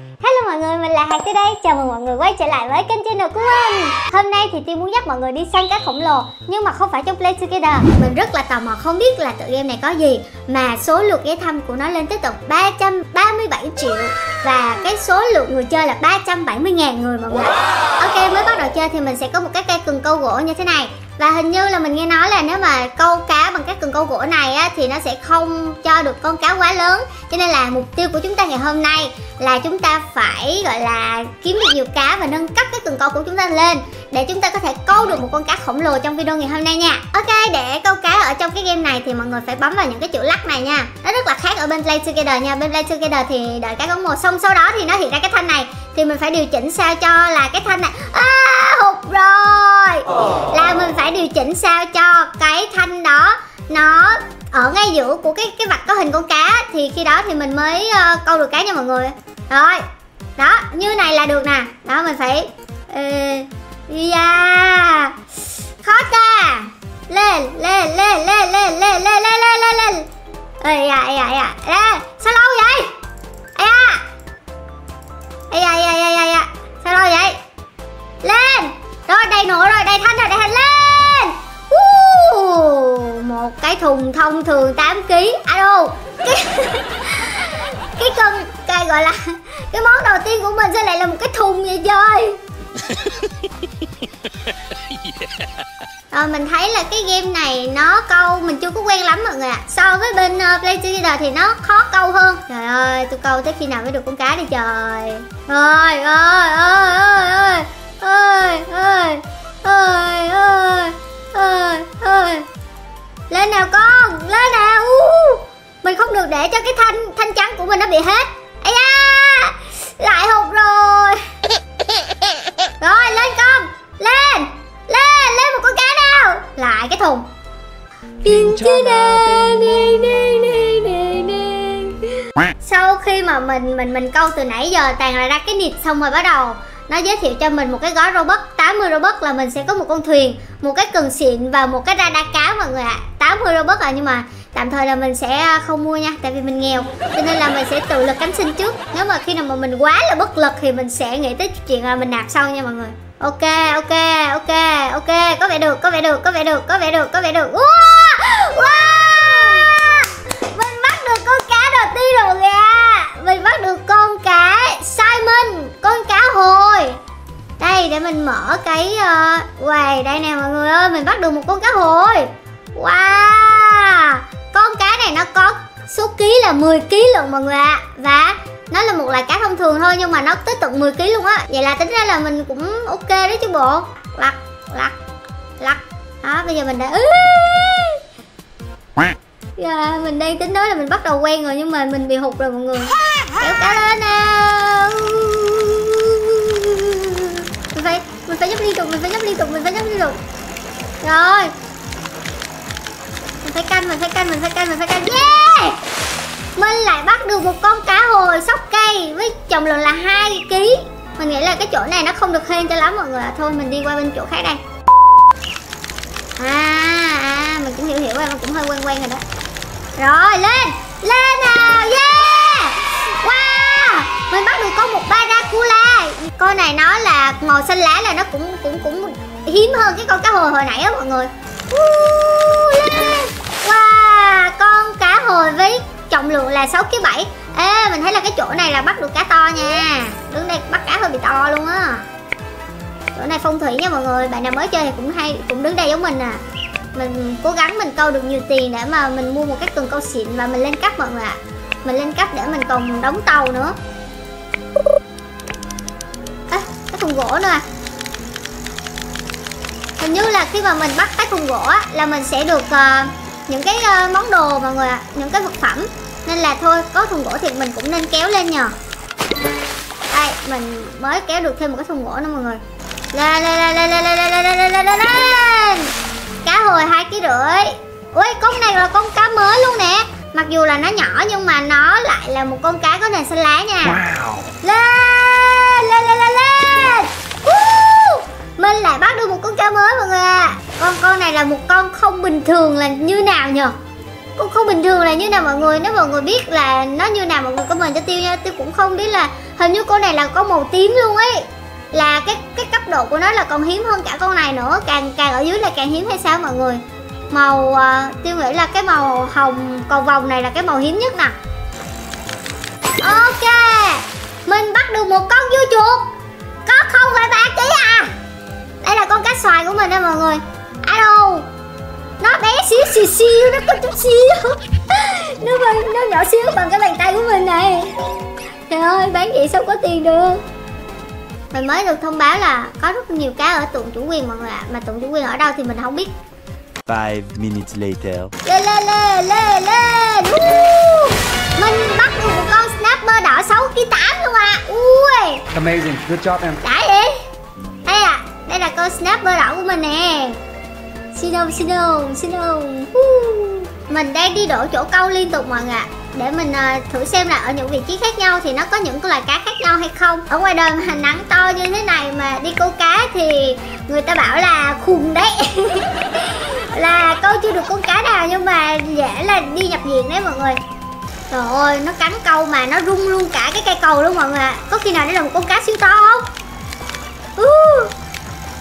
Hello mọi người, mình là Hạt tới đây. Chào mừng mọi người quay trở lại với kênh channel của mình. Hôm nay thì Tiên muốn dắt mọi người đi săn cá khổng lồ Nhưng mà không phải trong Play Together. Mình rất là tò mò không biết là tựa game này có gì Mà số lượt ghé thăm của nó lên tới tận 337 triệu. Và cái số lượng người chơi là 370 ngàn người mọi người. Ok, mới bắt đầu chơi thì mình sẽ có một cái cây cần câu gỗ như thế này và hình như là mình nghe nói là nếu mà câu cá bằng các cần câu gỗ này á, thì nó sẽ không cho được con cá quá lớn. Cho nên là mục tiêu của chúng ta ngày hôm nay là chúng ta phải gọi là kiếm được nhiều cá và nâng cấp cái cần câu của chúng ta lên để chúng ta có thể câu được một con cá khổng lồ trong video ngày hôm nay nha. Ok để câu cá ở trong cái game này thì mọi người phải bấm vào những cái chữ lắc này nha. Nó rất là khác ở bên play together nha. Bên play together thì đợi cái có một xong sau đó thì nó hiện ra cái thanh này. Thì mình phải điều chỉnh sao cho là cái thanh này chỉnh sao cho cái thanh đó nó ở ngay giữa của cái cái vạch có hình con cá thì khi đó thì mình mới uh, câu được cá nha mọi người. Rồi đó như này là được nè. Đó mình phải uh, yeah. khó ta. Lên lên lên lên lên lên lên lên lên lên lên. Ê à ê à ê à ê sao lâu vậy? Ê à ê à ê à ê à sao lâu vậy? Lên. Rồi đầy nổ rồi đầy thanh rồi đầy thanh. Lên một cái thùng thông thường 8 kg alo cái cái cân cái gọi là cái món đầu tiên của mình sẽ lại là một cái thùng vậy trời Rồi mình thấy là cái game này nó câu mình chưa có quen lắm mọi người ạ à. So với bên uh, Play Together thì nó khó câu hơn Trời ơi tôi câu tới khi nào mới được con cá đi trời Ơi ơi ơi ơi ơi ơi ơi ơi ơi ơi Lên nào con lên nào. Uh. Mình không được để cho cái thanh thanh trắng của mình nó bị hết. Ấy da Lại hụt rồi. Rồi lên con Lên Lên lên một con cá nào. Lại cái thùng. Sau khi mà mình mình mình câu từ nãy giờ tàn là ra cái nịt xong rồi bắt đầu nó giới thiệu cho mình một cái gói robot 80 robot là mình sẽ có một con thuyền một cái cần xịn và một cái radar cá mọi người ạ. à. 80 robot à nhưng mà tạm thời là mình sẽ à, không mua nha tại vì mình nghèo. Cho nên là mình sẽ tự lực cánh sinh trước. Nếu mà khi nào mà mình quá là bất lực thì mình sẽ nghĩ tới chuyện là mình nạp sau nha mọi người. Ok ok ok ok có vẻ được có vẻ được có vẻ được có vẻ được có vẻ được. Wow! wow! mình bắt được con cá đầu tiên rồi kìa. Mình bắt được con cá Simon con cá hồi. Đây để mình mở cái uh, quầy. Đây nè mọi người ơi mình bắt được một con cá hồi wow! Con cá này nó có số ký là 10 kg luôn mọi người ạ. À. và nó là một loại cá thông thường thôi nhưng mà nó tới tận 10 kg luôn á. Vậy là tính ra là mình cũng ok đấy chứ bộ. Lặt lặt lặt đó bây giờ mình đã dạ, mình đang tính nói là mình bắt đầu quen rồi nhưng mà mình bị hụt rồi mọi người. Kéo cá lên nào mình phải mình phải nhấp liên tục mình phải nhấp liên tục mình phải nhấp liên tục. Rồi canh mình phải canh mình phải canh mình phải canh. Yeah! Mình lại bắt được một con cá hồi sóc cây với trọng lượng là 2 kg mình nghĩ là cái chỗ này nó không được hên cho lắm mọi người à. thôi mình đi qua bên chỗ khác đây. À, à mình cũng hiểu hiểu rồi mình cũng hơi quen quen rồi đó. Rồi lên lên nào yeah! Wow! Mình bắt được con một barracuda con này nó là màu xanh lá là nó cũng cũng cũng hiếm hơn cái con cá hồi hồi nãy á mọi người. Uh, lên! Hồi với trọng lượng là 6 kg 7 Ê mình thấy là cái chỗ này là bắt được cá to nha. Đứng đây bắt cá hơi bị to luôn á. Chỗ này phong thủy nha mọi người Bạn nào mới chơi thì cũng hay cũng đứng đây giống mình à. Mình cố gắng mình câu được nhiều tiền để mà mình mua một cái cần câu xịn và mình lên cấp mọi người ạ. À. Mình lên cấp để mình còn đóng tàu nữa. Ê cái thùng gỗ nữa à. Hình như là khi mà mình bắt cái thùng gỗ á, là mình sẽ được uh, những cái uh, món đồ mọi người ạ à, Những cái vật phẩm nên là thôi có thùng gỗ thì mình cũng nên kéo lên nhờ đây mình mới kéo được thêm một cái thùng gỗ nữa mọi người lên lên lên lên lên lên lên lên lên lên lên cá hồi hai ký rưỡi ui con này là con cá mới luôn nè mặc dù là nó nhỏ nhưng mà nó lại là một con cá có nền xanh lá nha wow. lên lên lên lên lên là một con không bình thường là như nào nhờ? Con không bình thường là như nào mọi người? Nếu mọi người biết là nó như nào mọi người comment cho tiêu nha. Tiêu cũng không biết là hình như con này là có màu tím luôn ấy. Là cái cái cấp độ của nó là còn hiếm hơn cả con này nữa. Càng càng ở dưới là càng hiếm hay sao mọi người? Màu uh, tiêu nghĩ là cái màu hồng cầu vòng này là cái màu hiếm nhất nè. Ok mình bắt được một con vua chuột. Có không phải ba ký à? Đây là con cá xoài của mình nha mọi người xíu xíu xíu nó có chút xíu nó nó nhỏ xíu bằng cái bàn tay của mình này trời ơi bán vậy sao có tiền được mình mới được thông báo là có rất nhiều cá ở tượng chủ quyền mọi người ạ mà tượng chủ quyền ở đâu thì mình không biết Five minutes later. lên lên lên lên lên uh! mình bắt được một con snapper đỏ 6 kg 8 luôn à ui Amazing. Good job, em. đã đi đây à đây là con snapper đỏ của mình nè xin đâu xin đâu xin đâu uh. mình đang đi đổ chỗ câu liên tục mọi người ạ. Để mình uh, thử xem là ở những vị trí khác nhau thì nó có những loài cá khác nhau hay không. Ở ngoài đời mà nắng to như thế này mà đi câu cá thì người ta bảo là khùng đấy. Là câu chưa được con cá nào nhưng mà dễ là đi nhập viện đấy mọi người. Trời ơi nó cắn câu mà nó rung luôn cả cái cây cầu luôn mọi người ạ. Có khi nào nó là một con cá siêu to không? Uh,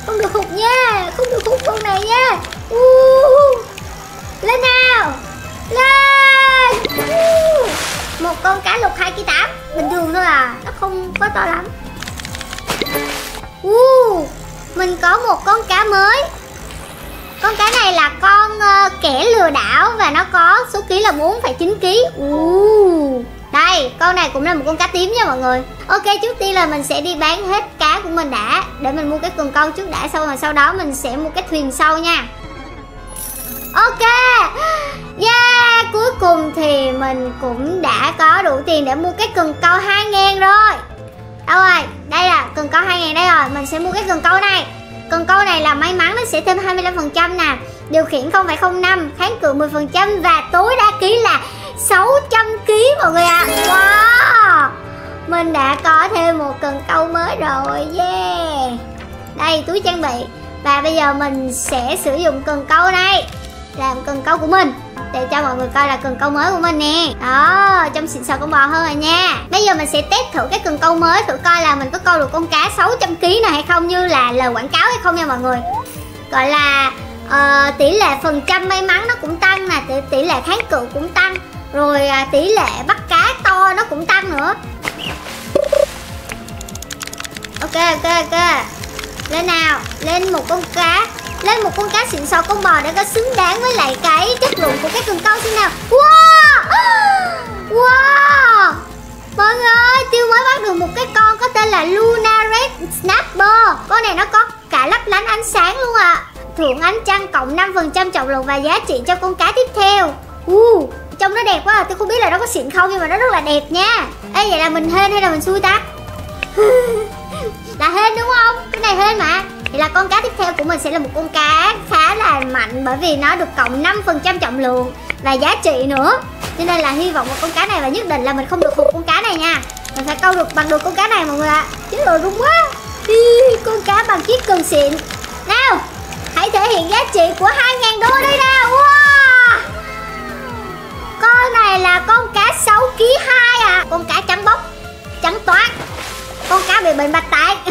không được hụt nha không được hụt con này nha. Uh, lên nào. Lên. Uh, một con cá lục hai kg tám. Bình thường thôi à nó không có to lắm. Uh, mình có một con cá mới. Con cá này là con uh, kẻ lừa đảo và nó có số ký là 4,9 kg. Uh. Đây, con này cũng là một con cá tím nha mọi người. Ok, trước tiên là mình sẽ đi bán hết cá của mình đã để mình mua cái cần câu trước đã xong rồi sau đó mình sẽ mua cái thuyền sau nha. Ok. Yeah, cuối cùng thì mình cũng đã có đủ tiền để mua cái cần câu 2000 rồi. Đâu rồi? Đây là cần câu 2000 đây rồi, mình sẽ mua cái cần câu này. Cần câu này là may mắn nó sẽ thêm 25% nè Điều khiển 0,05 Kháng cự 10% Và tối đa ký là 600 kg mọi người ạ mình đã có thêm một cần câu mới rồi Yeah. Đây túi trang bị. Và bây giờ mình sẽ sử dụng cần câu này Làm cần câu của mình để cho mọi người coi là cần câu mới của mình nè. Đó trong xịn sò con bò hơn rồi nha. Bây giờ mình sẽ test thử cái cần câu mới thử coi là mình có câu được con cá 600 kg này hay không như là lời quảng cáo hay không nha mọi người. Gọi là uh, tỷ lệ phần trăm may mắn nó cũng tăng nè tỷ, tỷ lệ kháng cự cũng tăng. Rồi uh, tỷ lệ bắt cá to nó cũng tăng nữa ok ok ok. Lên nào lên một con cá. Lên một con cá xịn sò con bò để có xứng đáng với lại cái chất lượng của cái cần câu xem nào. Wow! Wow! Mọi người tiêu mới bắt được một cái con có tên là luna red snapper. Con này nó có cả lấp lánh ánh sáng luôn ạ. À. thưởng ánh trăng cộng 5% trọng lượng và giá trị cho con cá tiếp theo. Uh, trông nó đẹp quá à. tôi không biết là nó có xịn không nhưng mà nó rất là đẹp nha. Ê vậy là mình hên hay là mình xui ta? là hên đúng không? Cái này hên mà. Thì là con cá tiếp theo của mình sẽ là một con cá khá là mạnh bởi vì nó được cộng 5% trọng lượng và giá trị nữa. Cho nên là hy vọng một con cá này và nhất định là mình không được hụt con cá này nha. Mình phải câu được bằng được con cá này mọi người ạ. À. chứ rồi rung quá. Đi, con cá bằng chiếc cần xịn. Nào hãy thể hiện giá trị của 2.000 đô đây nào. Wow. con này là con cá 6 kg 2 à con cá trắng bóc trắng toát con cá bị bệnh bạch tạng.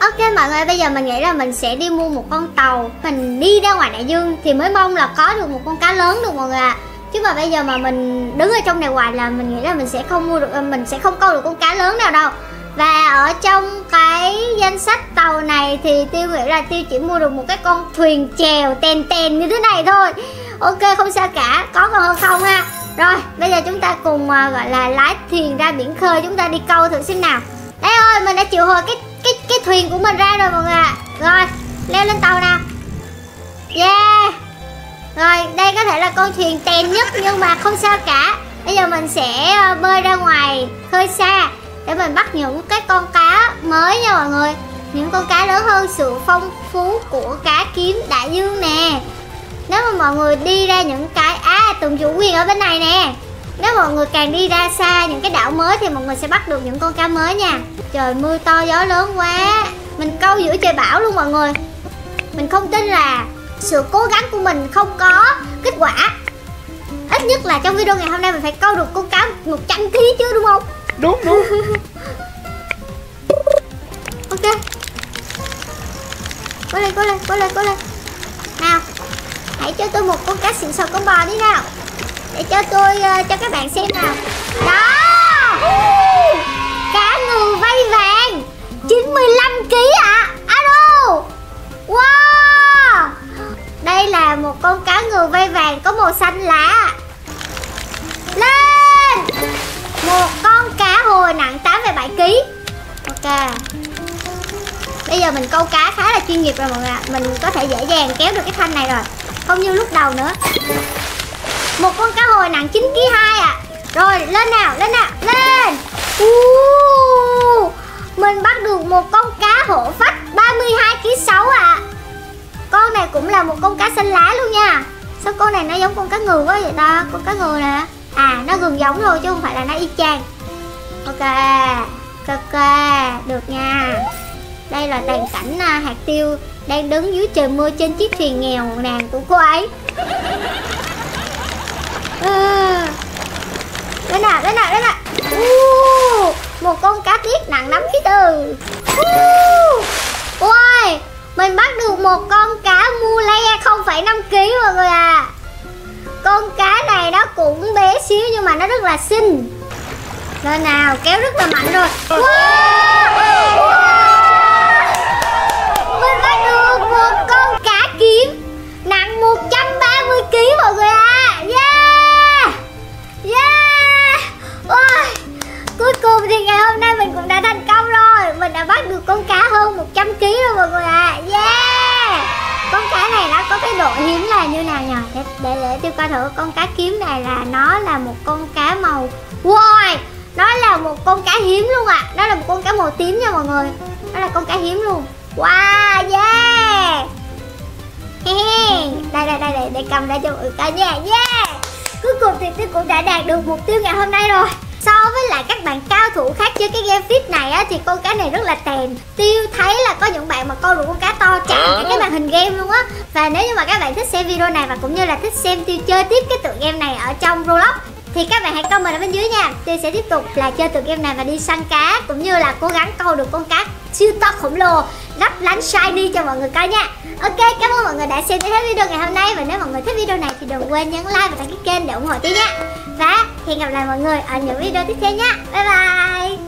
Ok mọi người bây giờ mình nghĩ là mình sẽ đi mua một con tàu. Mình đi ra ngoài đại dương thì mới mong là có được một con cá lớn được mọi người ạ. À. Chứ mà bây giờ mà mình đứng ở trong này hoài là mình nghĩ là mình sẽ không mua được à, Mình sẽ không câu được con cá lớn nào đâu. Và ở trong cái danh sách tàu này thì Tiêu nghĩ là Tiêu chỉ mua được một cái con thuyền chèo tèn tèn như thế này thôi. Ok không sao cả, có còn hơn không ha? Rồi bây giờ chúng ta cùng uh, gọi là lái thuyền ra biển khơi chúng ta đi câu thử xem nào. Đây ơi mình đã chịu hồi cái cái cái thuyền của mình ra rồi mọi người ạ. Rồi leo lên tàu nào. Yeah. Rồi đây có thể là con thuyền tèn nhất nhưng mà không sao cả. Bây giờ mình sẽ uh, bơi ra ngoài khơi xa Để mình bắt những cái con cá mới nha mọi người. Những con cá lớn hơn sự phong phú của cá kiếm đại dương nè. Nếu mà mọi người đi ra những cái tường chủ quyền ở bên này nè. Nếu mọi người càng đi ra xa những cái đảo mới thì mọi người sẽ bắt được những con cá mới nha. Trời mưa to gió lớn quá. Mình câu giữa trời bão luôn mọi người. Mình không tin là sự cố gắng của mình không có kết quả. Ít nhất là trong video ngày hôm nay mình phải câu được con cá 100 kg chứ đúng không? Đúng đúng. Ok. Cố lên cố lên cố lên cố lên. Nào hãy cho tôi một con cá xịn sò con bò đi nào. Để cho tôi uh, cho các bạn xem nào. Đó. Cá ngừ vây vàng. 95 kg ạ. À. alo. Wow. Đây là một con cá ngừ vây vàng có màu xanh lá lên. Một con cá hồi nặng 8,7 kg ok. Bây giờ mình câu cá khá là chuyên nghiệp rồi mọi người ạ. Mình có thể dễ dàng kéo được cái thanh này rồi không như lúc đầu nữa. Một con cá hồi nặng 9 kg 2 à rồi lên nào lên nào lên. Uh, mình bắt được một con cá hổ phách 32 kg 6 à con này cũng là một con cá xanh lá luôn nha. Sao con này nó giống con cá ngừ quá vậy ta? Con cá ngừ nè. À nó gần giống thôi chứ không phải là nó y chang. Ok ok được nha. Đây là toàn cảnh à, hạt tiêu đang đứng dưới trời mưa trên chiếc thuyền nghèo nàn của cô ấy à. Đến nào, đến nào, đến nào uh, Một con cá tiết nặng lắm ký từ uh, Ôi Mình bắt được một con cá mu le 0,5 kg mọi người à Con cá này nó cũng bé xíu nhưng mà nó rất là xinh Lên nào, kéo rất là mạnh rồi. Wow một con cá hiếm luôn ạ. À. nó là một con cá màu tím nha mọi người. Nó là con cá hiếm luôn. Wow, yeah. Đây, đây, đây, để, để cầm ra cho mọi người coi nha. Yeah. Cuối cùng thì tôi cũng đã đạt được mục tiêu ngày hôm nay rồi. So với lại các bạn cao thủ khác chơi cái game fit này á Thì con cá này rất là tèm Tiêu thấy là có những bạn mà câu được con cá to chạm cả cái màn hình game luôn á. Và nếu như mà các bạn thích xem video này Và cũng như là thích xem Tiêu chơi tiếp cái tựa game này ở trong Roblox thì các bạn hãy comment ở bên dưới nha. Tôi sẽ tiếp tục là chơi tựa game này và đi săn cá Cũng như là cố gắng câu được con cá siêu to khổng lồ lấp lánh shiny cho mọi người coi nha. Ok, cảm ơn mọi người đã xem hết video ngày hôm nay. Và nếu mọi người thích video này thì đừng quên nhấn like và đăng ký kênh để ủng hộ tôi nha. Và hẹn gặp lại mọi người ở những video tiếp theo nha. Bye bye.